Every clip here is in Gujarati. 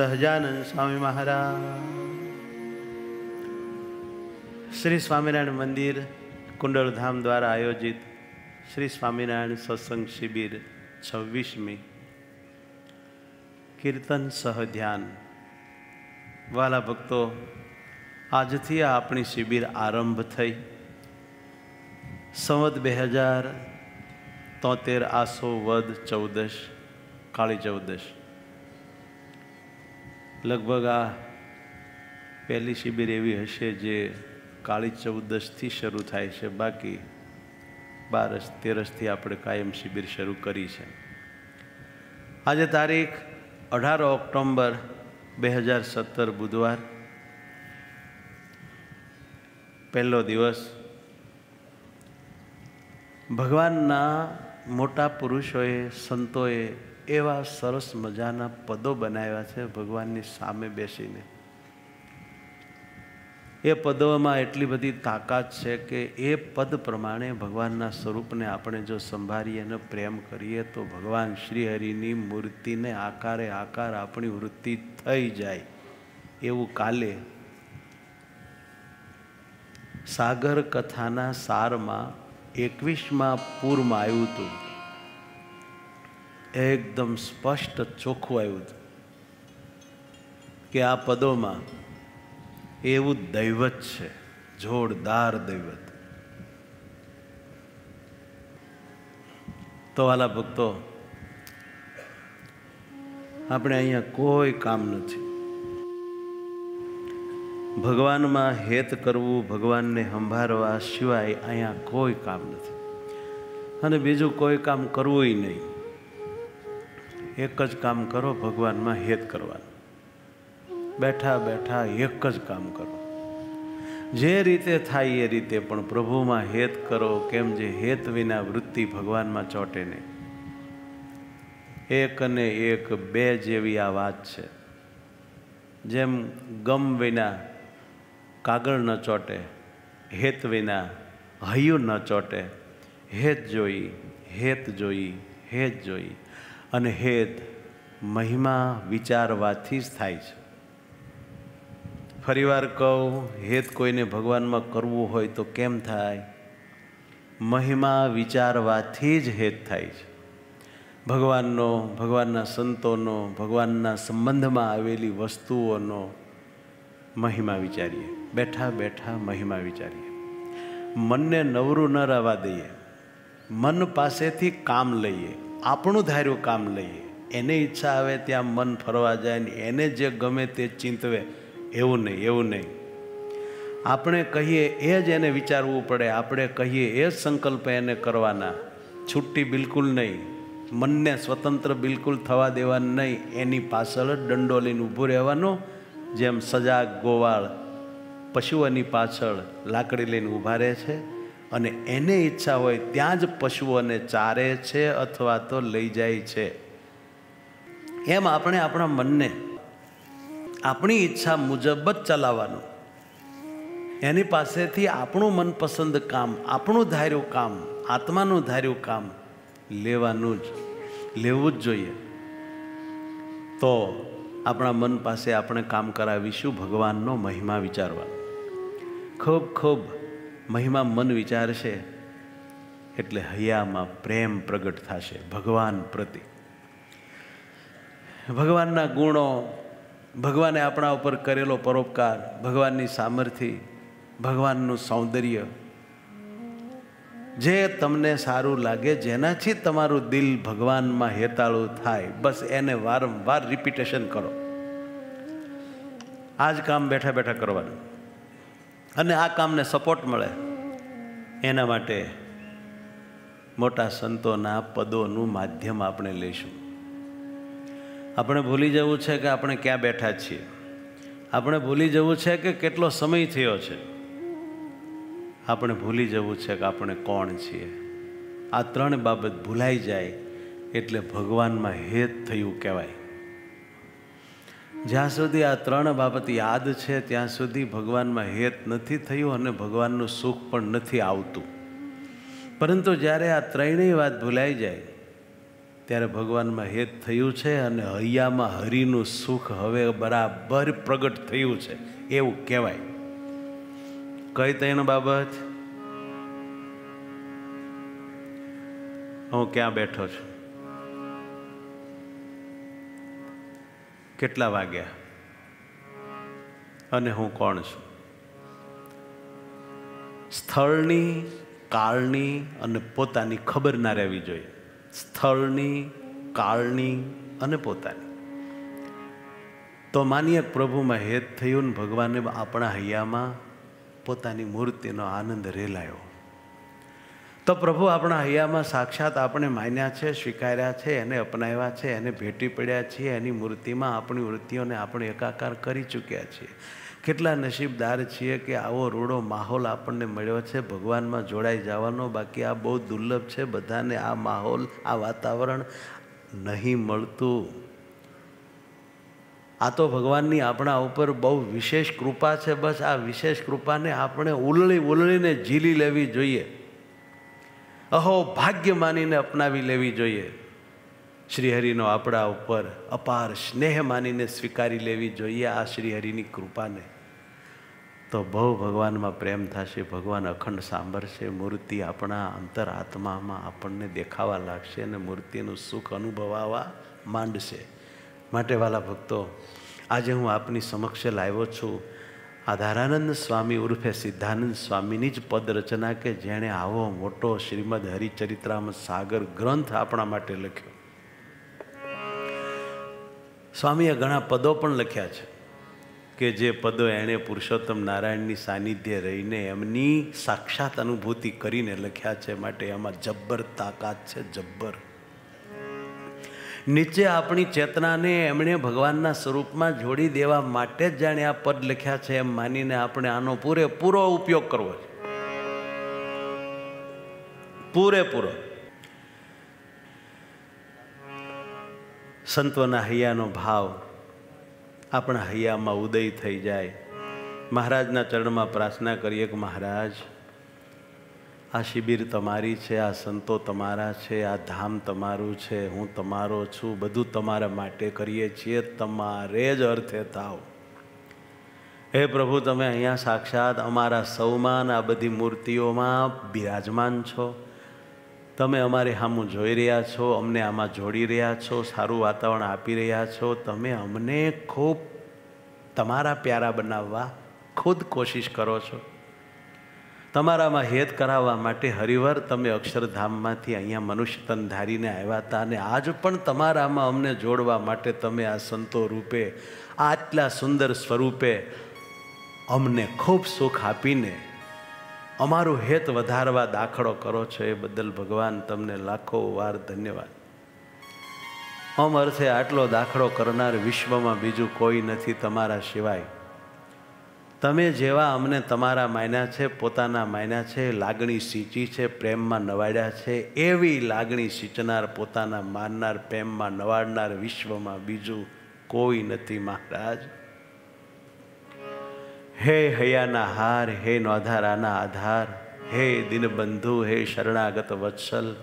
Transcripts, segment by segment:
સહજાનંદ સ્વામી મહારાજ. શ્રી સ્વામિનારાયણ મંદિર કુંડળધામ દ્વારા આયોજિત શ્રી સ્વામિનારાયણ સત્સંગ શિબિર છવ્વીસમી. કીર્તન સહ ધ્યાન. વાલા ભક્તો, આજથી આ આપણી શિબિર આરંભ થઈ. સંવત બે હજાર તોતેર આસો વદ ચૌદશ, કાળી ચૌદશ. લગભગ આ પહેલી શિબિર એવી હશે જે કાળી ચૌદસથી શરૂ થાય છે. બાકી બારસ તેરસથી આપણે કાયમ શિબિર શરૂ કરી છે. આજે તારીખ અઢાર ઓક્ટોમ્બર બે હજાર સત્તર બુધવાર. પહેલો દિવસ. ભગવાનના મોટા પુરુષોએ, સંતોએ એવા સરસ મજાના પદો બનાવ્યા છે ભગવાનની સામે બેસીને. એ પદોમાં એટલી બધી તાકાત છે કે એ પદ પ્રમાણે ભગવાનના સ્વરૂપને આપણે જો સંભાળીએ અને પ્રેમ કરીએ તો ભગવાન શ્રીહરિની મૂર્તિને આકારે આકાર આપણી વૃત્તિ થઈ જાય એવું કાલે સાગર કથાના સારમાં એકવીસમાં પૂરમાં આવ્યું હતું. એકદમ સ્પષ્ટ ચોખ્ખું આવ્યું કે આ પદોમાં એવું દૈવત છે, જોરદાર દૈવત. તો વાલા ભક્તો, આપણે અહીંયા કોઈ કામ નથી. ભગવાનમાં હેત કરવું, ભગવાનને સંભાળવા સિવાય અહીંયા કોઈ કામ નથી. અને બીજું કોઈ કામ કરવું નહીં. એક જ કામ કરો, ભગવાનમાં હેત કરવાનું. બેઠા બેઠા એક જ કામ કરો. જે રીતે થાય એ રીતે પણ પ્રભુમાં હેત કરો, કેમ જે હેત વિના વૃત્તિ ભગવાનમાં ચોટે નહીં. એક અને એક બે જેવી આ વાત છે. જેમ ગમ વિના કાગળ ન ચોટે, હેત વિના હૈયું ન ચોટે, હેત જોઈ હેત જોઈ હેત જોઈ. અને હેત મહિમા વિચારવાથી જ થાય છે. ફરીવાર કહું, હેત કોઈને ભગવાનમાં કરવું હોય તો કેમ થાય? મહિમા વિચારવાથી જ હેત થાય છે. ભગવાનનો, ભગવાનના સંતોનો, ભગવાનના સંબંધમાં આવેલી વસ્તુઓનો મહિમા વિચારીએ. બેઠા બેઠા મહિમા વિચારીએ. મનને નવરું ન રહેવા દઈએ. મન પાસેથી કામ લઈએ. આપણું ધાર્યું કામ લઈએ. એને ઈચ્છા આવે ત્યાં મન ફરવા જાય ને એને જે ગમે તે ચિંતવે, એવું નહીં એવું નહીં. આપણે કહીએ એ જ એને વિચારવું પડે, આપણે કહીએ એ જ સંકલ્પ એને કરવાના. છુટ્ટી બિલકુલ નહીં. મનને સ્વતંત્ર બિલકુલ થવા દેવાનું નહીં. એની પાછળ જ દંડો લઈને ઊભું રહેવાનું, જેમ સજાગ ગોવાળ પશુઓની પાછળ લાકડી લઈને ઊભા રહે છે. અને એને ઈચ્છા હોય ત્યાં જ પશુઓને ચારે છે અથવા તો લઈ જાય છે. એમ આપણે આપણા મનને આપણી ઈચ્છા મુજબ જ ચલાવવાનું. એની પાસેથી આપણું મનપસંદ કામ, આપણું ધાર્યું કામ, આત્માનું ધાર્યું કામ લેવાનું જ, લેવું જ જોઈએ. તો આપણા મન પાસે આપણે કામ કરાવીશું ભગવાનનો મહિમા વિચારવાનો. ખૂબ ખૂબ મહિમા મન વિચારશે, એટલે હૈયામાં પ્રેમ પ્રગટ થશે, ભગવાન પ્રતિ. ભગવાનના ગુણો, ભગવાને આપણા ઉપર કરેલો પરોપકાર, ભગવાનની સામર્થ્ય, ભગવાનનું સૌંદર્ય, જે તમને સારું લાગે, જેનાથી તમારું દિલ ભગવાનમાં હેતાળું થાય, બસ એને વારંવાર રિપીટેશન કરો. આ જ કામ બેઠા બેઠા કરવાનું. અને આ કામને સપોર્ટ મળે. એના માટે મોટા સંતોના પદોનું માધ્યમ આપણે લઈશું. આપણે ભૂલી જવું છે કે આપણે ક્યાં બેઠા છીએ. આપણે ભૂલી જવું છે કે કેટલો સમય થયો છે. આપણે ભૂલી જવું છે કે આપણે કોણ છીએ. આ ત્રણ બાબત ભૂલાઈ જાય એટલે ભગવાનમાં હેત થયું કહેવાય. જ્યાં સુધી આ ત્રણ બાબત યાદ છે, ત્યાં સુધી ભગવાનમાં હેત નથી થયું અને ભગવાનનું સુખ પણ નથી આવતું. પરંતુ જ્યારે આ ત્રણેય વાત ભૂલાઈ જાય, ત્યારે ભગવાનમાં હેત થયું છે અને હૈયામાં હરિનું સુખ હવે બરાબર પ્રગટ થયું છે, એવું કહેવાય. કઈ ત્રણ બાબત? હું ક્યાં બેઠો છું? કેટલા વાગ્યા? અને હું કોણ છું? સ્થળની, કાળની અને પોતાની ખબર ના રહેવી જોઈએ. સ્થળની, કાળની અને પોતાની. તો માનીએ પ્રભુમાં હેત થયું ને ભગવાને આપણા હૈયામાં પોતાની મૂર્તિનો આનંદ રેલાયો. તો પ્રભુ, આપણા હૈયામાં સાક્ષાત આપણે માન્યા છે, સ્વીકાર્યા છે, એને અપનાવ્યા છે, એને ભેટી પડ્યા છીએ, એની મૂર્તિમાં આપણી વૃત્તિઓને આપણે એકાકાર કરી ચૂક્યા છીએ. કેટલા નસીબદાર છીએ કે આવો રૂડો માહોલ આપણને મળ્યો છે, ભગવાનમાં જોડાઈ જવાનો. બાકી આ બહુ દુર્લભ છે, બધાને આ માહોલ, આ વાતાવરણ નહીં મળતું. આ તો ભગવાનની આપણા ઉપર બહુ વિશેષ કૃપા છે, બસ આ વિશેષ કૃપાને આપણે ઉલળી ઉલળીને ઝીલી લેવી જોઈએ. અહો, ભાગ્ય માનીને અપનાવી લેવી જોઈએ. શ્રીહરિનો આપણા ઉપર અપાર સ્નેહ માનીને સ્વીકારી લેવી જોઈએ આ શ્રીહરિની કૃપાને. તો બહુ ભગવાનમાં પ્રેમ થશે, ભગવાન અખંડ સાંભળશે, મૂર્તિ આપણા અંતર આત્મામાં આપણને દેખાવા લાગશે અને મૂર્તિનું સુખ અનુભવાવા માંડશે. માટે વાલા ભક્તો, આજે હું આપની સમક્ષ લાવ્યો છું. આધારાનંદ સ્વામી ઉર્ફે સિદ્ધાનંદ સ્વામીની જ પદ રચના કે જેણે આવો મોટો શ્રીમદ હરિચરિત્રામ સાગર ગ્રંથ આપણા માટે લખ્યો. સ્વામીએ ઘણા પદો પણ લખ્યા છે કે જે પદો એણે પુરુષોત્તમ નારાયણની સાનિધ્ય રહીને એમની સાક્ષાત અનુભૂતિ કરીને લખ્યા છે માટે એમાં જબ્બર તાકાત છે, જબ્બર. નીચે આપણી ચેતનાને એમણે ભગવાનના સ્વરૂપમાં જોડી દેવા માટે જ જાણે આ પદ લખ્યા છે એમ માનીને આપણે આનો પૂરેપૂરો ઉપયોગ કરવો છે. પૂરેપૂરો. સંતોના હૈયાનો ભાવ આપણા હૈયામાં ઉદય થઈ જાય. મહારાજના ચરણમાં પ્રાર્થના કરીએ કે મહારાજ આ શિબિર તમારી છે, આ સંતો તમારા છે, આ ધામ તમારું છે, હું તમારો છું, બધું તમારા માટે કરીએ છીએ, તમારે જ અર્થે થાવ. હે પ્રભુ, તમે અહીંયા સાક્ષાત અમારા સૌમાન, આ બધી મૂર્તિઓમાં બિરાજમાન છો. તમે અમારે સામું જોઈ રહ્યા છો, અમને આમાં જોડી રહ્યા છો, સારું વાતાવરણ આપી રહ્યા છો. તમે અમને ખૂબ તમારા પ્યારા બનાવવા ખુદ કોશિશ કરો છો. તમારામાં હેત કરાવવા માટે હરિવર તમે અક્ષરધામમાંથી અહીંયા મનુષ્ય તન ધારીને આવ્યા હતા અને આજ પણ તમારામાં અમને જોડવા માટે તમે આ સંતો રૂપે, આટલા સુંદર સ્વરૂપે અમને ખૂબ સુખ આપીને અમારું હેત વધારવા દાખલો કરો છો એ બદલ ભગવાન તમને લાખો વાર ધન્યવાદ. અમ અર્થે આટલો દાખલો કરનાર વિશ્વમાં બીજું કોઈ નથી તમારા સિવાય. તમે જેવા અમને તમારા માયના છે, પોતાના માયના છે, લાગણી સિંચી છે, પ્રેમમાં નવાડ્યા છે, એવી લાગણી સિંચનાર, પોતાના માનનાર, પ્રેમમાં નવાડનાર વિશ્વમાં બીજું કોઈ નથી મહારાજ. હે હૈયાના હાર, હે નોધારાના આધાર, હે દિનબંધુ, હે શરણાગત વત્સલ,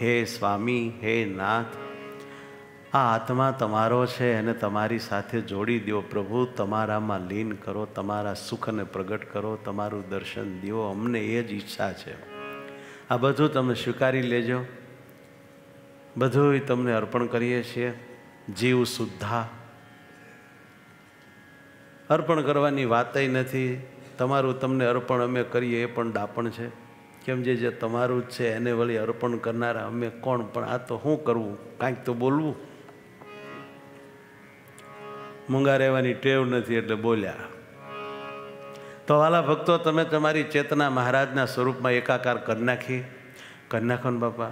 હે સ્વામી, હે નાથ આ આત્મા તમારો છે અને તમારી સાથે જોડી દો પ્રભુ. તમારામાં લીન કરો, તમારા સુખને પ્રગટ કરો, તમારું દર્શન દો. અમને એ જ ઈચ્છા છે. આ બધું તમે સ્વીકારી લેજો. બધું તમને અર્પણ કરીએ છીએ. જીવ શુદ્ધા. અર્પણ કરવાની વાતય નથી. તમારું તમને અર્પણ અમે કરીએ એ પણ ડાપણ છે. કેમ જે તમારું જ છે, એને વળી અર્પણ કરનારા અમે કોણ? પણ આ તો શું કરવું? કાંઈક તો બોલવું. મૂંગા રહેવાની ટેવ નથી એટલે બોલ્યા. તો વાલા ભક્તો, તમે તમારી ચેતના મહારાજના સ્વરૂપમાં એકાકાર કરી નાખી. કરી નાખો ને બાપા.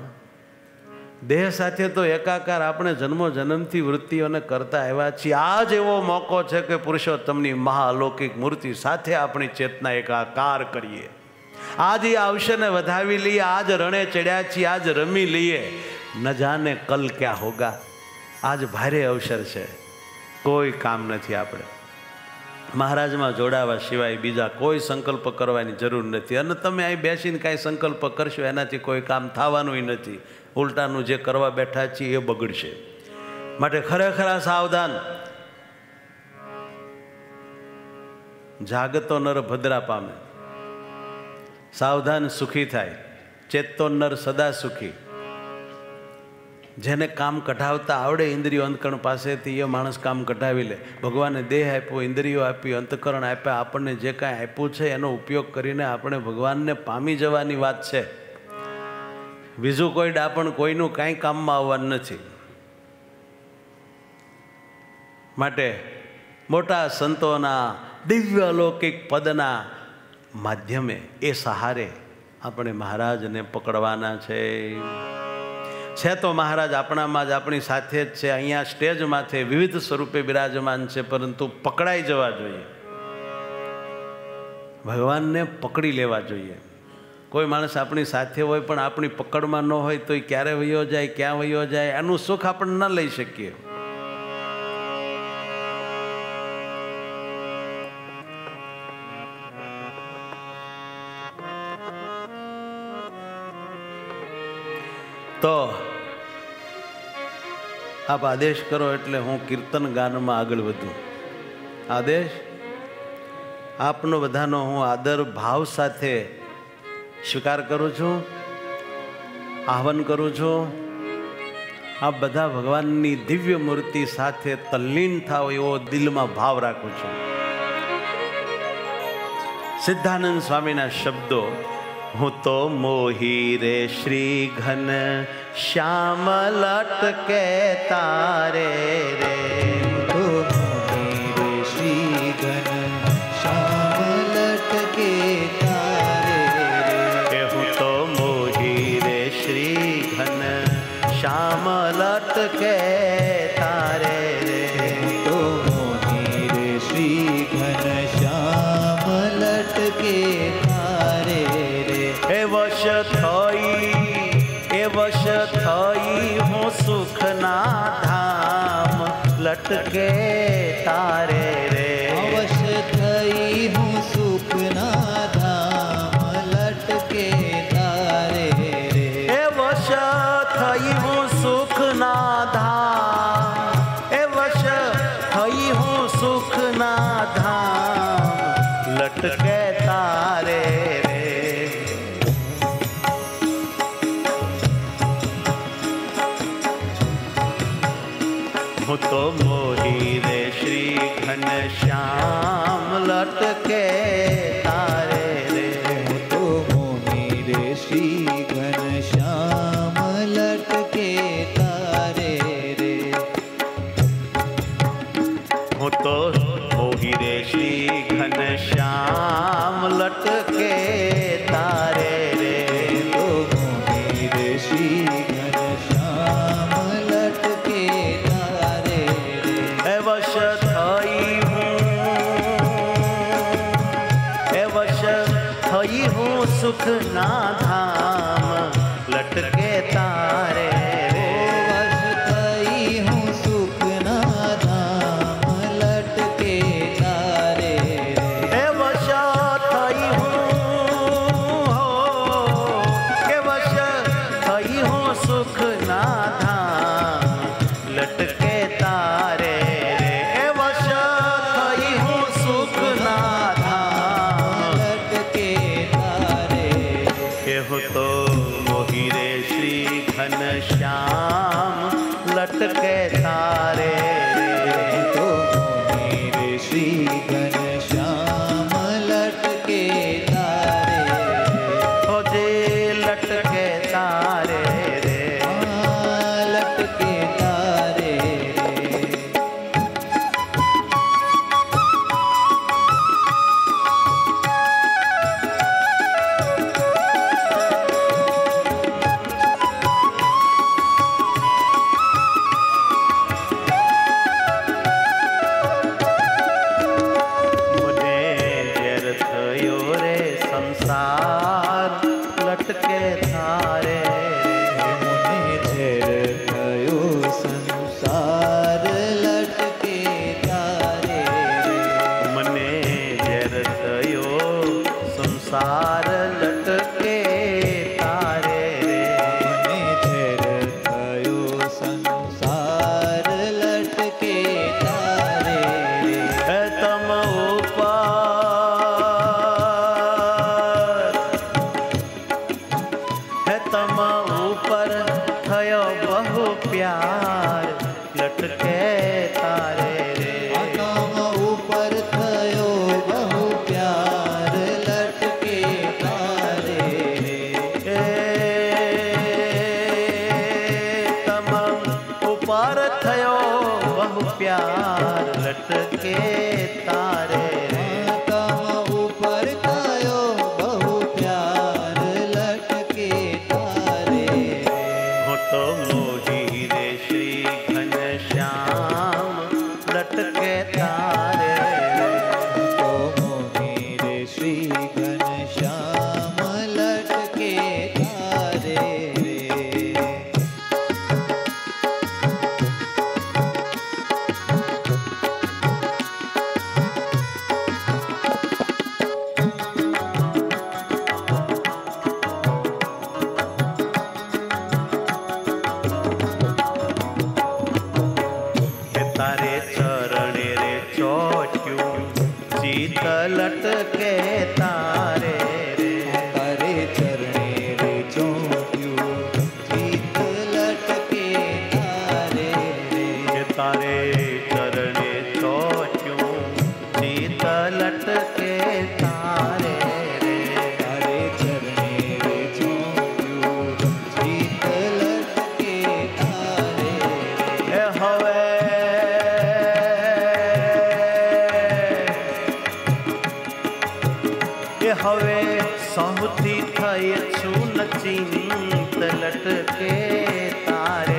દેહ સાથે તો એકાકાર આપણે જન્મો જન્મથી વૃત્તિઓને કરતા આવ્યા છીએ. આ જ એવો મોકો છે કે પુરુષોત્તમની મહાલૌકિક મૂર્તિ સાથે આપણી ચેતના એકાકાર કરીએ. આજ એ આવશે વધાવી લઈએ, આજ રણે ચડ્યા છીએ, આજ રમી લઈએ. ન જાને કલ ક્યાં હોગા. આજ ભારે અવસર છે. કોઈ કામ નથી આપણે. મહારાજમાં જોડાવા સિવાય બીજા કોઈ સંકલ્પ કરવાની જરૂર નથી. અને તમે અહીં બેસીને કાંઈ સંકલ્પ કરશો, એનાથી કોઈ કામ થવાનું નથી. ઉલટાનું જે કરવા બેઠા છીએ એ બગડશે. માટે ખરેખર સાવધાન. જાગતો નર ભદ્રા પામે. સાવધાન સુખી થાય. ચેતતો નર સદા સુખી. જેને કામ કઢાવતા આવડે ઇન્દ્રિયો અંતકરણ પાસેથી એ માણસ કામ કઢાવી લે. ભગવાને દેહ આપ્યો, ઇન્દ્રિયો આપી અંતકરણ આપ્યા, આપણને જે કાંઈ આપ્યું છે એનો ઉપયોગ કરીને આપણે ભગવાનને પામી જવાની વાત છે. બીજું કોઈ ડાપણ કોઈનું કાંઈ કામમાં આવવાનું નથી. માટે મોટા સંતોના દિવ્ય અલૌકિક પદના માધ્યમે એ સહારે આપણે મહારાજને પકડવાના છે. છે તો મહારાજ, આપણામાં જ આપણી સાથે જ છે. અહીંયા સ્ટેજમાંથી માથે વિવિધ સ્વરૂપે બિરાજમાન છે, પરંતુ પકડાઈ જવા જોઈએ. ભગવાનને પકડી લેવા જોઈએ. કોઈ માણસ આપણી સાથે હોય પણ આપણી પકડમાં ન હોય તો એ ક્યારે વયો જાય, ક્યાં વયો જાય એનું સુખ આપણે ન લઈ શકીએ. તો આપ આદેશ કરો એટલે હું કીર્તન ગાનમાં આગળ વધું. આદેશ? આપનો બધાનો હું આદર ભાવ સાથે સ્વીકાર કરું છું, આહવાન કરું છું. આ બધા ભગવાનની દિવ્ય મૂર્તિ સાથે તલ્લીન થાવ એવો દિલમાં ભાવ રાખું છું. સિદ્ધાનંદ સ્વામીના શબ્દો, હું તો મોહી રે શ્રી ઘન શ્યામ લટકે તારે રે તો મોહી श्रीघनश्याम હવે સૌથી થઈ છું નચિંત લટકે તારે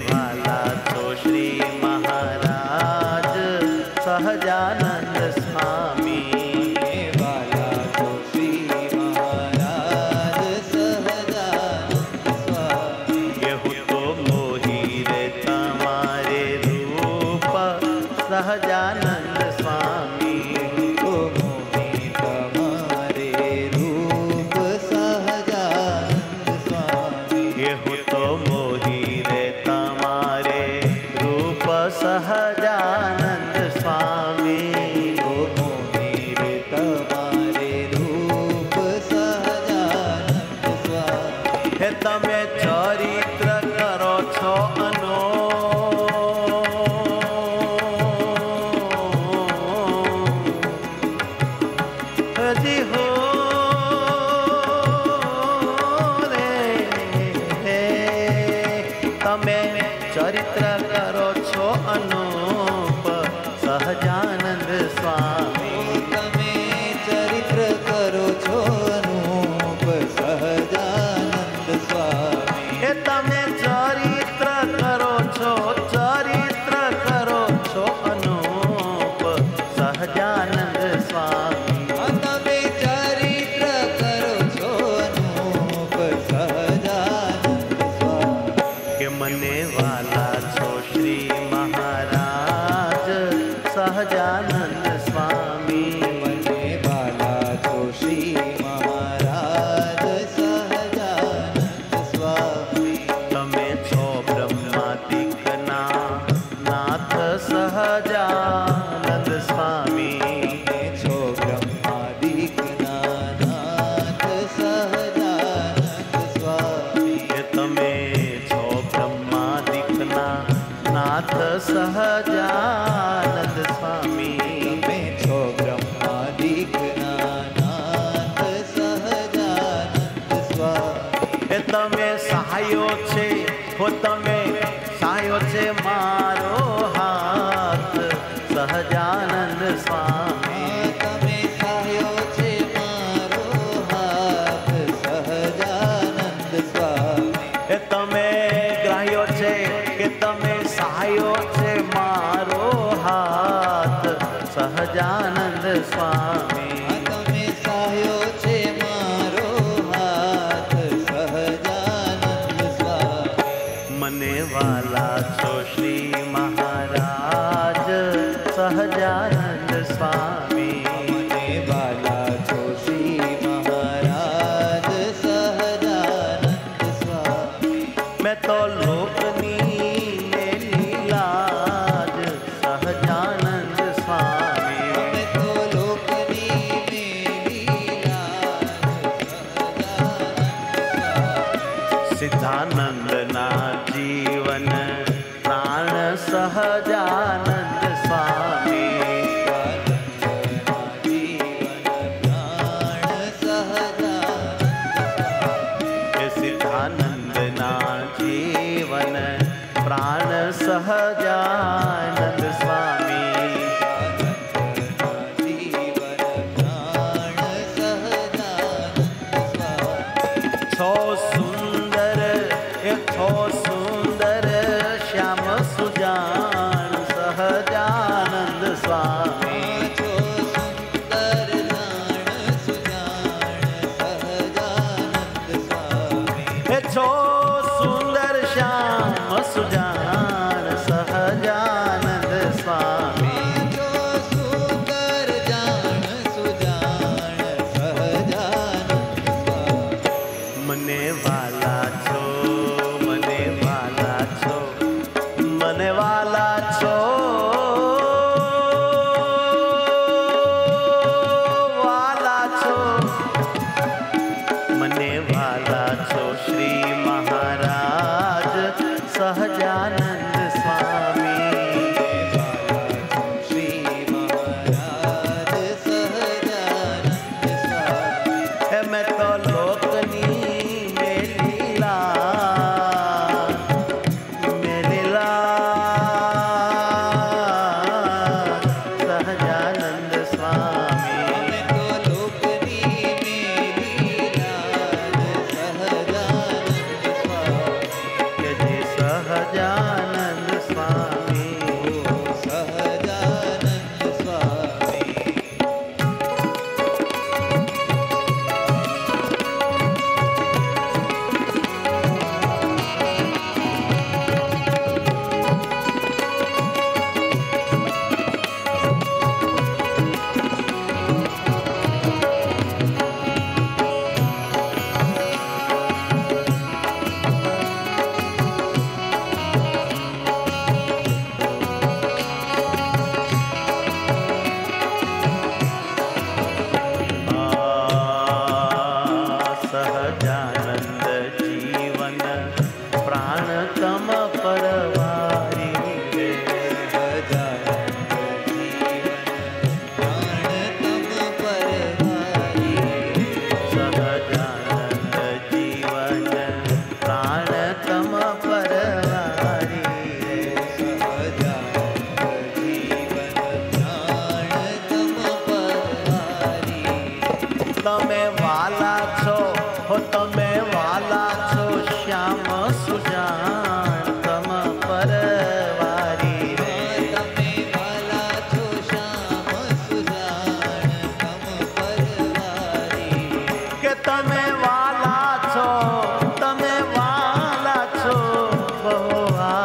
વાલા તો શ્રી મહારાજ સહજાનંદ બહુ વાલા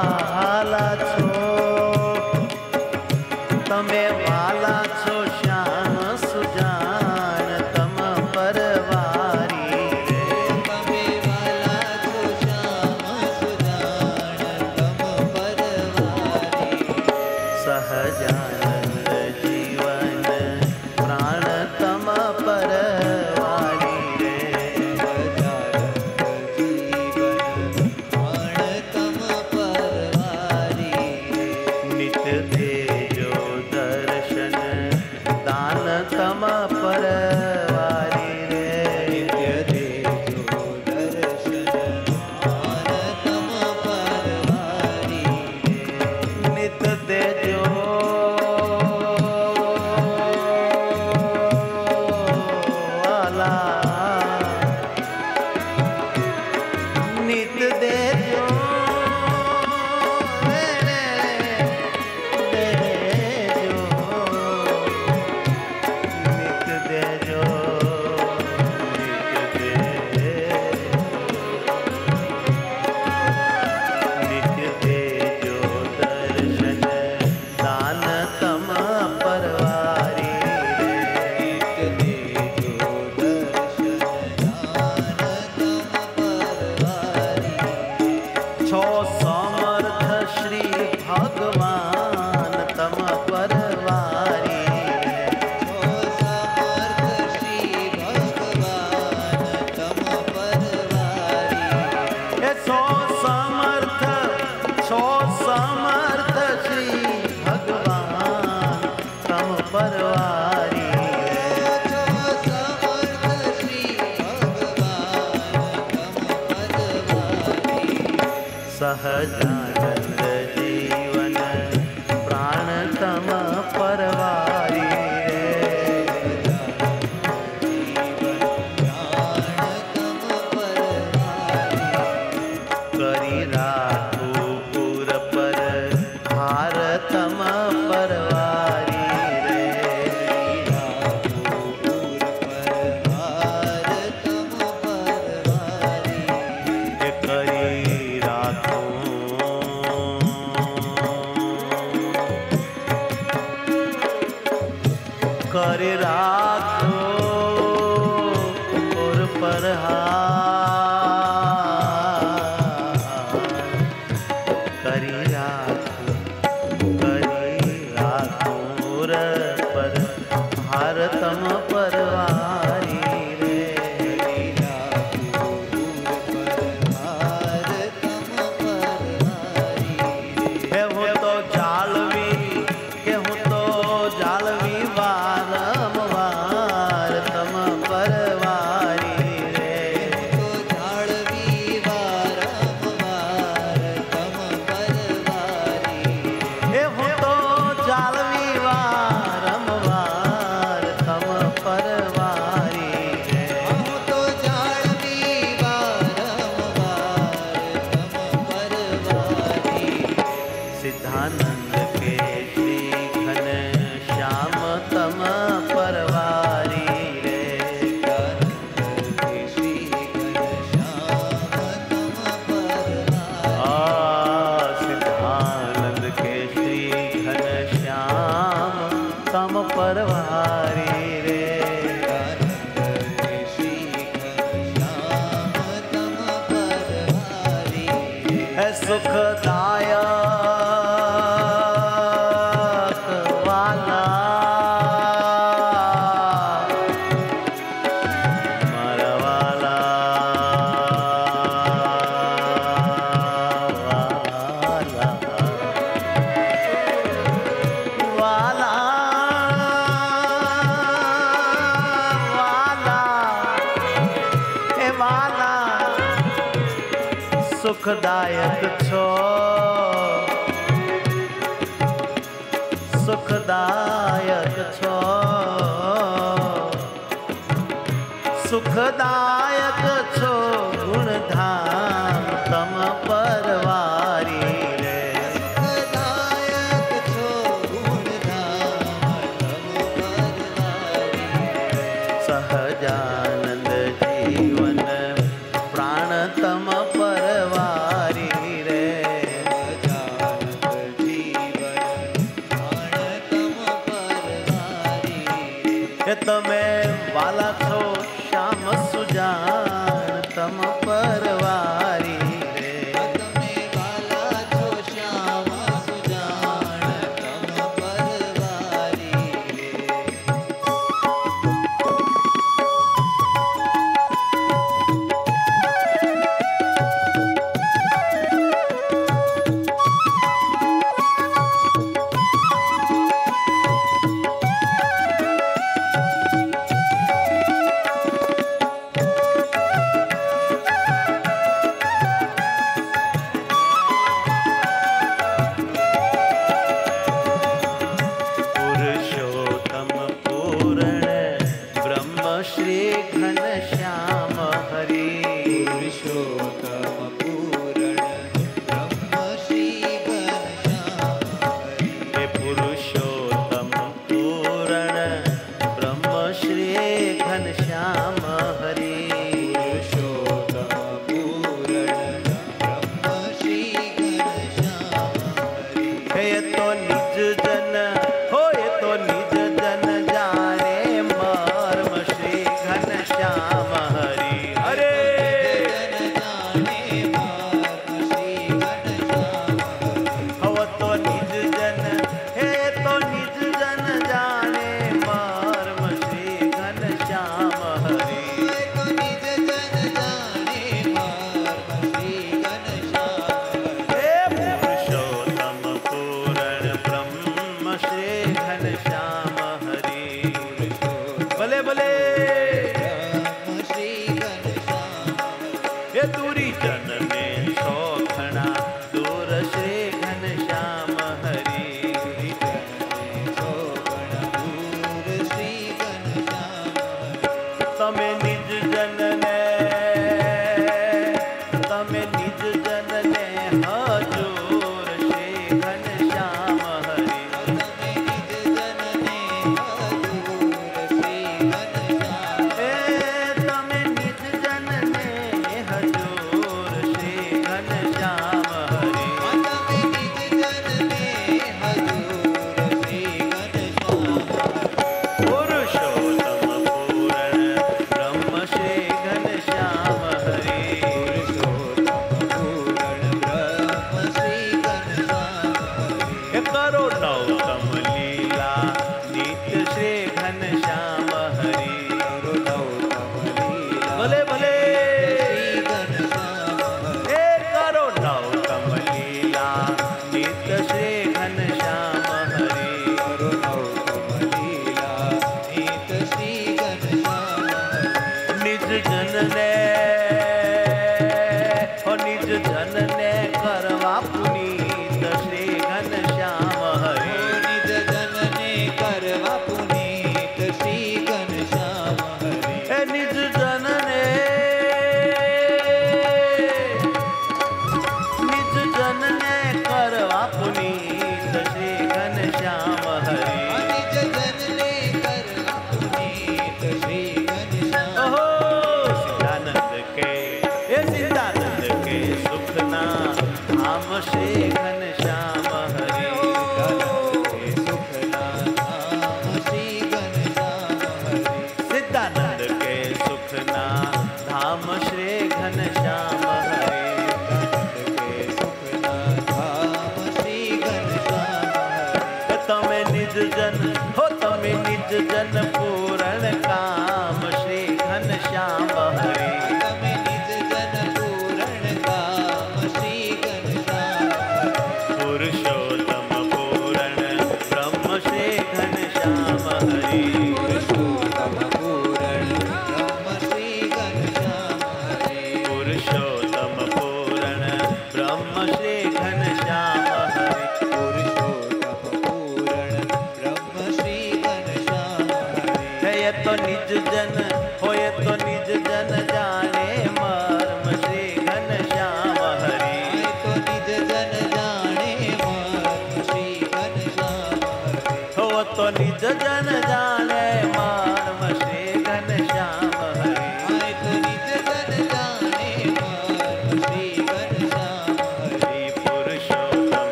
તો નિજ જન હોય તો નિજ જન જાણે